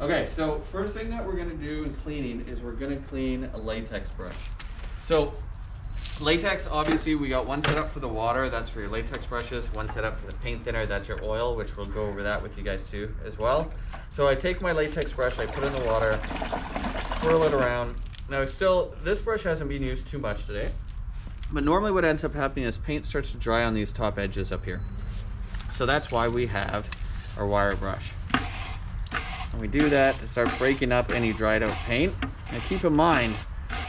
Okay, so first thing that we're gonna do in cleaning is we're gonna clean a latex brush. So latex, obviously we got one set up for the water, that's for your latex brushes, one set up for the paint thinner, that's your oil, which we'll go over that with you guys too as well. So I take my latex brush, I put in the water, swirl it around. Now still, this brush hasn't been used too much today, but normally what ends up happening is paint starts to dry on these top edges up here. So that's why we have our wire brush. And we do that to start breaking up any dried out paint. And keep in mind,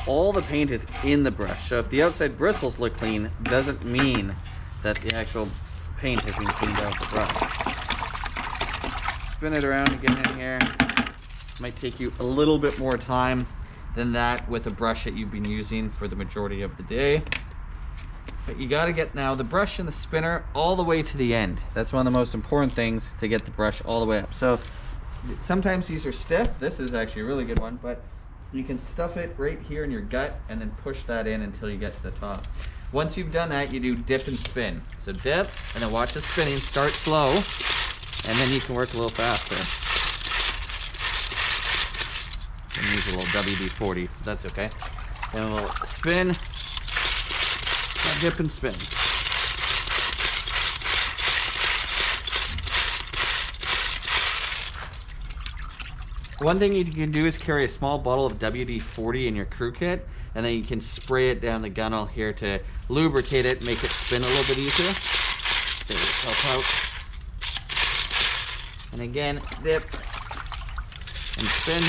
all the paint is in the brush. So if the outside bristles look clean, doesn't mean that the actual paint has been cleaned out the brush. Spin it around and get in here. Might take you a little bit more time than that with a brush that you've been using for the majority of the day. But you gotta get now the brush and the spinner all the way to the end. That's one of the most important things to get the brush all the way up. So sometimes these are stiff. This is actually a really good one, but you can stuff it right here in your gut and then push that in until you get to the top. Once you've done that, you do dip and spin. So dip, and then watch the spinning, start slow, and then you can work a little faster. And use a little WD-40, that's okay. And we'll spin, dip and spin. One thing you can do is carry a small bottle of WD-40 in your crew kit, and then you can spray it down the gunnel here to lubricate it, make it spin a little bit easier. help out. And again, dip and spin.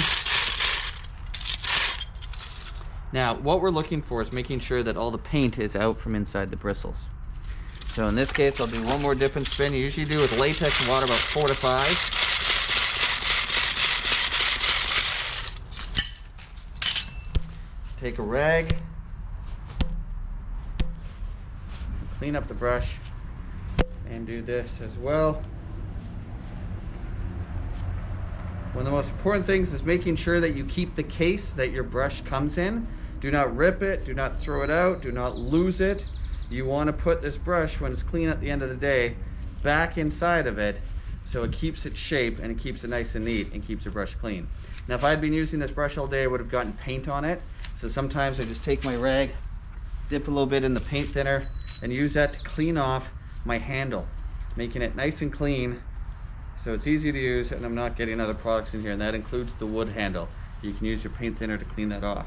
Now, what we're looking for is making sure that all the paint is out from inside the bristles. So in this case, I'll do one more dip and spin. You usually do with latex and water about four to five. Take a rag, clean up the brush, and do this as well. One of the most important things is making sure that you keep the case that your brush comes in. Do not rip it, do not throw it out, do not lose it. You want to put this brush, when it's clean at the end of the day, back inside of it so it keeps its shape and it keeps it nice and neat and keeps the brush clean. Now if I had been using this brush all day, I would have gotten paint on it. So sometimes I just take my rag, dip a little bit in the paint thinner, and use that to clean off my handle, making it nice and clean so it's easy to use and I'm not getting other products in here and that includes the wood handle. You can use your paint thinner to clean that off.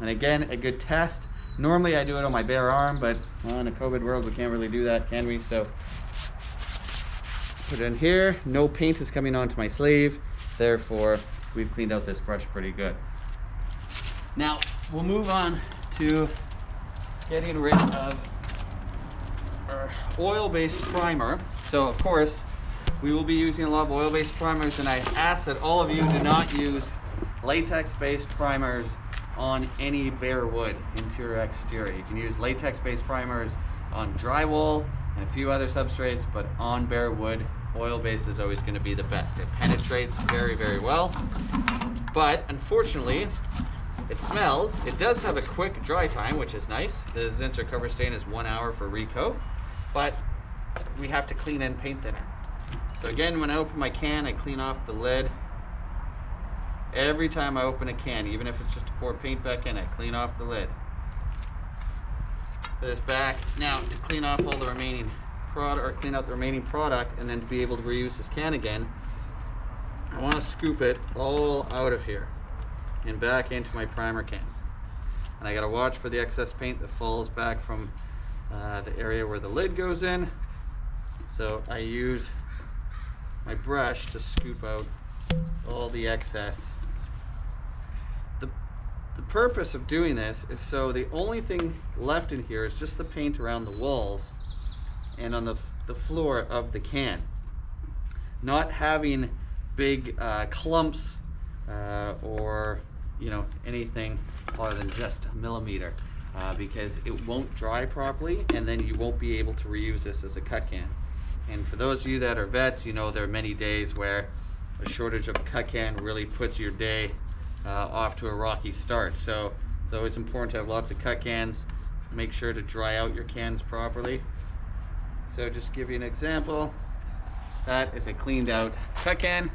And again, a good test. Normally I do it on my bare arm, but well, in a COVID world we can't really do that, can we? So put it in here. No paint is coming onto my sleeve. Therefore, we've cleaned out this brush pretty good. Now, we'll move on to getting rid of our oil-based primer. So, of course, we will be using a lot of oil-based primers, and I ask that all of you do not use latex-based primers on any bare wood, interior exterior. You can use latex-based primers on drywall and a few other substrates, but on bare wood, oil-based is always going to be the best. It penetrates very, very well. But unfortunately, it smells. It does have a quick dry time, which is nice. The Zinsser cover stain is one hour for recoat, but we have to clean in paint thinner. So again, when I open my can, I clean off the lid. Every time I open a can, even if it's just to pour paint back in, I clean off the lid. Put this back. Now, to clean off all the remaining product, or clean out the remaining product, and then to be able to reuse this can again, I want to scoop it all out of here and back into my primer can. And I gotta watch for the excess paint that falls back from uh, the area where the lid goes in. So I use my brush to scoop out all the excess. The, the purpose of doing this is so the only thing left in here is just the paint around the walls and on the, the floor of the can. Not having big uh, clumps uh, or you know, anything other than just a millimeter uh, because it won't dry properly and then you won't be able to reuse this as a cut can. And for those of you that are vets, you know there are many days where a shortage of cut can really puts your day uh, off to a rocky start. So it's always important to have lots of cut cans. Make sure to dry out your cans properly. So just give you an example. That is a cleaned out can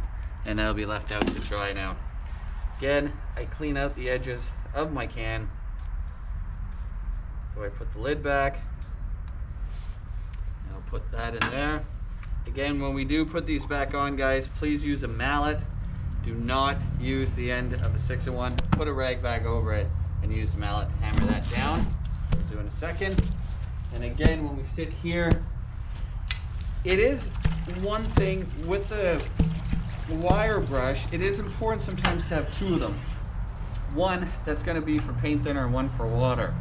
and that'll be left out to dry now. Again, I clean out the edges of my can. So I put the lid back. I'll put that in there. Again, when we do put these back on, guys, please use a mallet. Do not use the end of a six in one. Put a rag bag over it and use the mallet to hammer that down. We'll do in a second. And again, when we sit here, it is one thing with the wire brush, it is important sometimes to have two of them. One that's gonna be for paint thinner and one for water.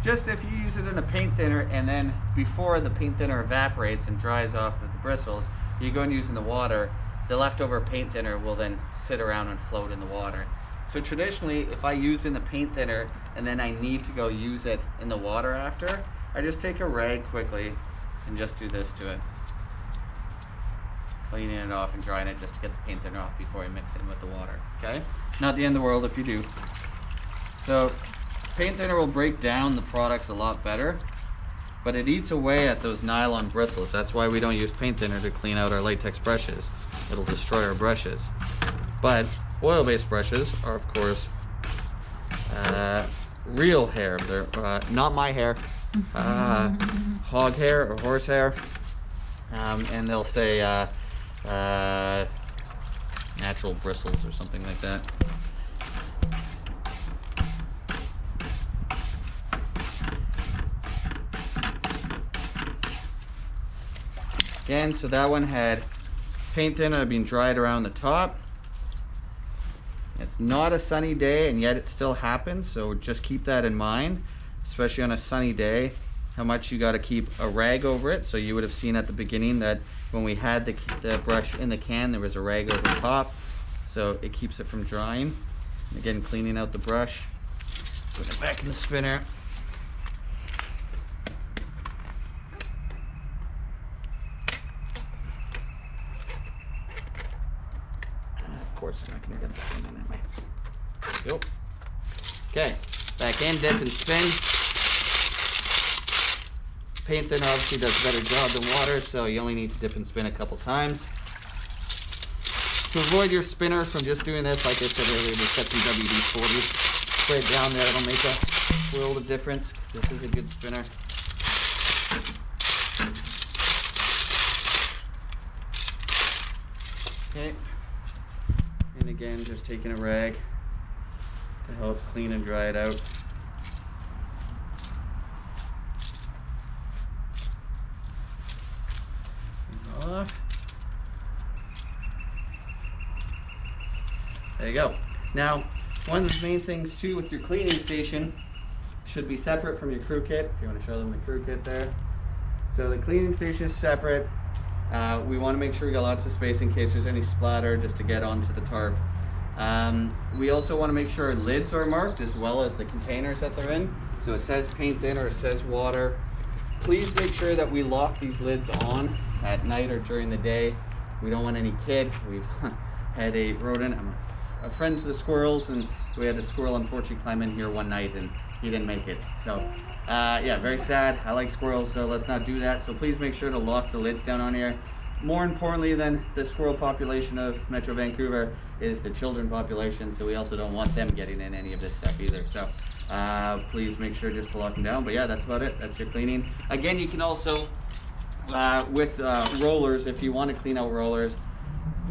Just if you use it in a paint thinner and then before the paint thinner evaporates and dries off of the bristles, you go and use in the water, the leftover paint thinner will then sit around and float in the water. So traditionally, if I use in the paint thinner and then I need to go use it in the water after, I just take a rag quickly and just do this to it cleaning it off and drying it just to get the paint thinner off before I mix it in with the water, okay? Not the end of the world if you do. So paint thinner will break down the products a lot better, but it eats away at those nylon bristles. That's why we don't use paint thinner to clean out our latex brushes. It'll destroy our brushes. But oil-based brushes are of course uh, real hair. They're uh, not my hair, uh, hog hair or horse hair. Um, and they'll say uh, uh, natural bristles or something like that. Again, so that one had paint thinner being dried around the top. It's not a sunny day and yet it still happens, so just keep that in mind, especially on a sunny day how much you got to keep a rag over it. So you would have seen at the beginning that when we had the, the brush in the can, there was a rag over top. So it keeps it from drying. And again, cleaning out the brush, put it back in the spinner. Of course, I'm not gonna get that in that way. Yep. Okay, back in, dip and spin. Paint thinner obviously does a better job than water, so you only need to dip and spin a couple times. To avoid your spinner from just doing this, like I said earlier, just set some WD-40 spray it down there. It'll make a world of difference. This is a good spinner. Okay. And again, just taking a rag to help clean and dry it out. There you go. Now, one of the main things too with your cleaning station should be separate from your crew kit. If you want to show them the crew kit there. So the cleaning station is separate. Uh, we want to make sure we got lots of space in case there's any splatter just to get onto the tarp. Um, we also want to make sure lids are marked as well as the containers that they're in. So it says paint thinner, or it says water. Please make sure that we lock these lids on at night or during the day. We don't want any kid. We've had a rodent. I'm a friend to the squirrels, and we had a squirrel unfortunately climb in here one night, and he didn't make it. So, uh, yeah, very sad. I like squirrels, so let's not do that. So please make sure to lock the lids down on here. More importantly than the squirrel population of Metro Vancouver is the children population, so we also don't want them getting in any of this stuff either. So uh, please make sure just to lock them down. But yeah, that's about it. That's your cleaning. Again, you can also, uh, with uh, rollers, if you want to clean out rollers,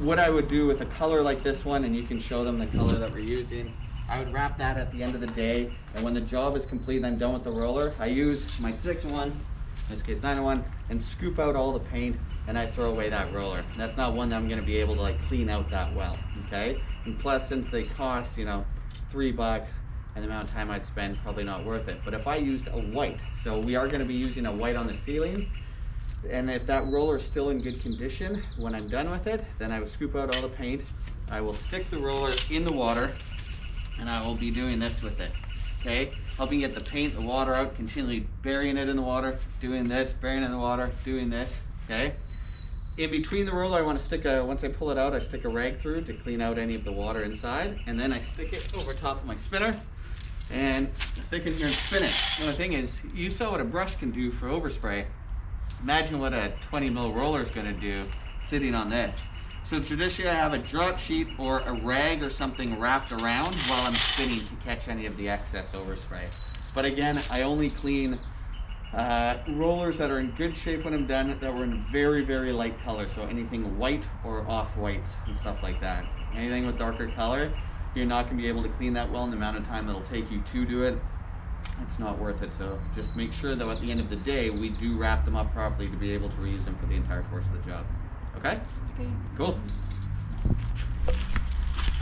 what I would do with a color like this one, and you can show them the color that we're using, I would wrap that at the end of the day, and when the job is complete I'm done with the roller, I use my 6-1, in this case 9-1, and scoop out all the paint, and I throw away that roller. That's not one that I'm gonna be able to like clean out that well, okay? And plus, since they cost, you know, three bucks, and the amount of time I'd spend, probably not worth it. But if I used a white, so we are gonna be using a white on the ceiling, and if that roller is still in good condition, when I'm done with it, then I will scoop out all the paint. I will stick the roller in the water and I will be doing this with it. Okay, helping get the paint, the water out, continually burying it in the water, doing this, burying it in the water, doing this, okay? In between the roller, I want to stick a, once I pull it out, I stick a rag through to clean out any of the water inside, and then I stick it over top of my spinner, and stick it here and spin it. The thing is, you saw what a brush can do for overspray imagine what a 20 mil roller is going to do sitting on this. So traditionally I have a drop sheet or a rag or something wrapped around while I'm spinning to catch any of the excess overspray. But again, I only clean uh, rollers that are in good shape when I'm done that were in very, very light color. So anything white or off whites and stuff like that. Anything with darker color, you're not gonna be able to clean that well in the amount of time it'll take you to do it. It's not worth it. So just make sure that at the end of the day, we do wrap them up properly to be able to reuse them for the entire course of the job. Okay? Okay. Cool.